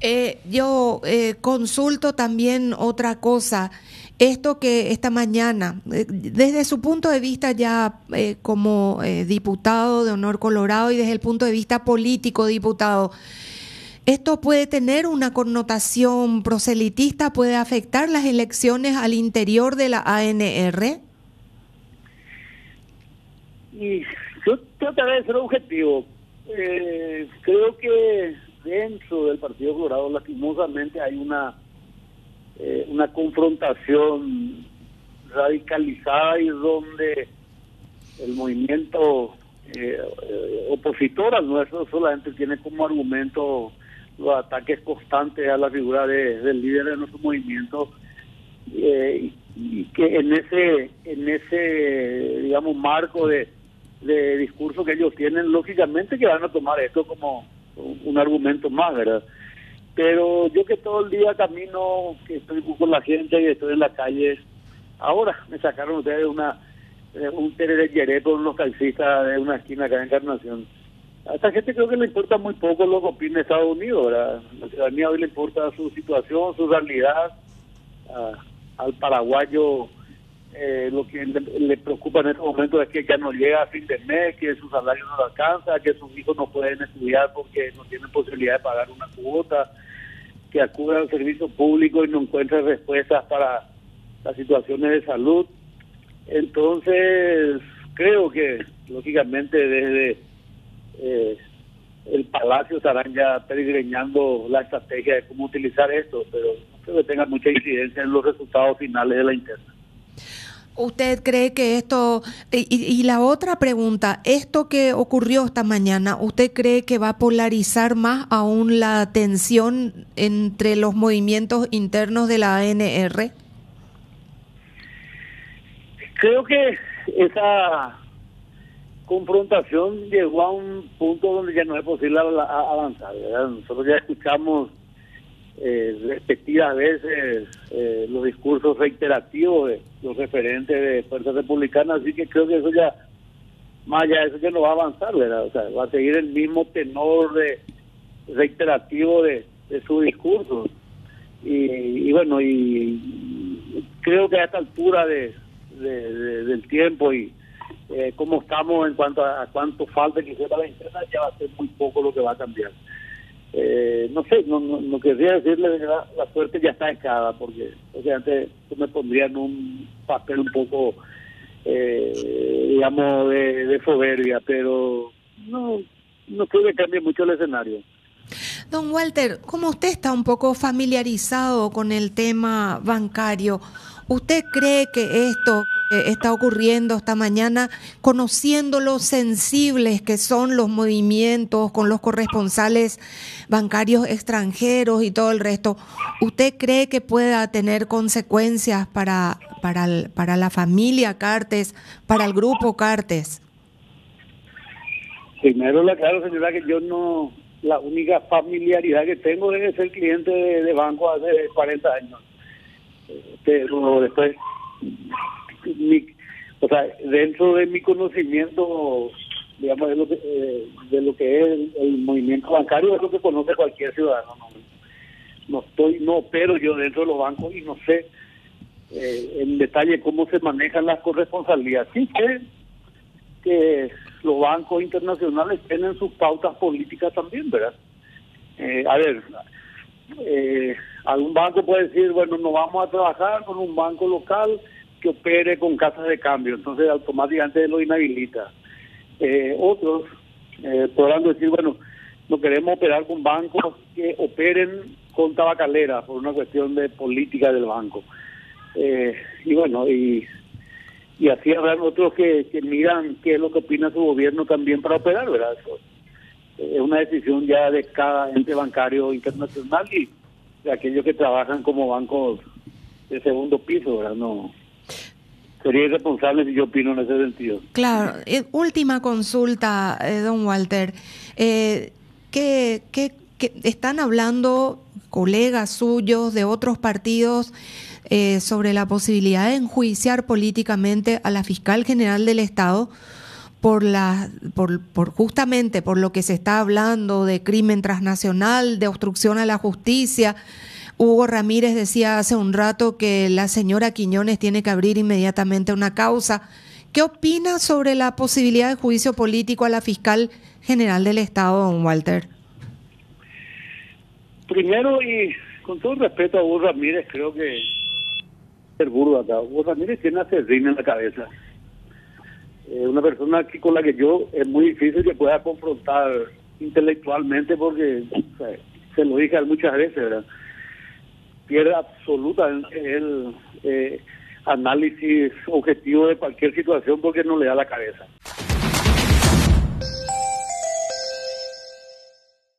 Eh, yo eh, consulto también otra cosa. Esto que esta mañana, eh, desde su punto de vista ya como diputado de Honor Colorado y desde el punto de vista político diputado, ¿esto puede tener una connotación proselitista? ¿Puede afectar las elecciones al interior de la ANR? Y yo trataré de ser objetivo. creo que dentro del Partido Colorado lastimosamente hay una eh, una confrontación radicalizada y donde el movimiento eh, eh, opositor al nuestro solamente tiene como argumento los ataques constantes a la figura del líder de nuestro movimiento y que en ese en ese digamos marco de, de discurso que ellos tienen lógicamente que van a tomar esto como un argumento más, ¿verdad? Pero yo que todo el día camino, que estoy con la gente y estoy en la calle, ahora me sacaron ustedes una un tereré con unos taxistas de una esquina acá en Encarnación. A esta gente creo que le importa muy poco lo que opina Estados Unidos, ¿verdad? La ciudadanía hoy le importa su situación, su realidad. al paraguayo eh, lo que le, preocupa en este momento es que ya no llega a fin de mes, que su salario no alcanza, que sus hijos no pueden estudiar porque no tienen posibilidad de pagar una cuota, que acude al servicio público y no encuentra respuestas para las situaciones de salud. Entonces, creo que, lógicamente, desde eh, el Palacio estarán ya peregrinando la estrategia de cómo utilizar esto, pero no creo que tenga mucha incidencia en los resultados finales de la interna. ¿Usted cree que esto, y, la otra pregunta, esto que ocurrió esta mañana, ¿usted cree que va a polarizar más aún la tensión entre los movimientos internos de la ANR? Creo que esa confrontación llegó a un punto donde ya no es posible avanzar. Nosotros ya escuchamos eh, respectivas veces eh, los discursos reiterativos de los referentes de Fuerza Republicana, así que creo que eso ya, más allá de eso, ya no va a avanzar, ¿verdad? O sea, va a seguir el mismo tenor de reiterativo de, su discurso. Y, bueno, y creo que a esta altura de, del tiempo y eh, cómo estamos en cuanto a, cuánto falta que sea la interna, ya va a ser muy poco lo que va a cambiar eh, no sé, no, no, querría decirle la, la suerte ya está echada, porque o sea, antes me pondría en un papel un poco, eh, digamos, de, de soberbia, pero no, no creo que cambie mucho el escenario. Don Walter, como usted está un poco familiarizado con el tema bancario, ¿usted cree que esto está ocurriendo esta mañana, conociendo lo sensibles que son los movimientos con los corresponsales bancarios extranjeros y todo el resto, ¿usted cree que pueda tener consecuencias para, para, para la familia Cartes, para el grupo Cartes? Primero le aclaro, señora, que yo no, la única familiaridad que tengo es ser cliente de, de banco hace 40 años. Pero después o sea, dentro de mi conocimiento, digamos, de lo que, eh, de lo que es el, movimiento bancario, es lo que conoce cualquier ciudadano. No, estoy, no pero yo dentro de los bancos y no sé eh, en detalle cómo se manejan las corresponsabilidades. Sí sé que los bancos internacionales tienen sus pautas políticas también, ¿verdad? Eh, a ver, eh, algún banco puede decir, bueno, no vamos a trabajar con un banco local que opere con casas de cambio, entonces automáticamente lo inhabilita. Eh, otros eh, podrán decir, bueno, no queremos operar con bancos que operen con tabacalera por una cuestión de política del banco. Eh, y bueno, y, y así habrán otros que, que miran qué es lo que opina su gobierno también para operar, ¿verdad? es una decisión ya de cada ente bancario internacional y de aquellos que trabajan como bancos de segundo piso, ¿verdad? No, sería irresponsable si yo opino en ese sentido. Claro. Eh, última consulta, eh, don Walter. Eh, ¿qué, qué, están hablando colegas suyos de otros partidos sobre la posibilidad de enjuiciar políticamente a la fiscal general del Estado? por la por, por justamente por lo que se está hablando de crimen transnacional, de obstrucción a la justicia. Hugo Ramírez decía hace un rato que la señora Quiñones tiene que abrir inmediatamente una causa. ¿Qué opina sobre la posibilidad de juicio político a la fiscal general del Estado, don Walter? Primero, y con todo respeto a Hugo Ramírez, creo que ser burdo acá. Hugo Ramírez tiene a en la cabeza. Eh, una persona que, con la que yo es muy difícil que pueda confrontar intelectualmente porque se lo dije muchas veces, ¿verdad? Pierde absoluta el eh, análisis objetivo de cualquier situación porque no le da la cabeza.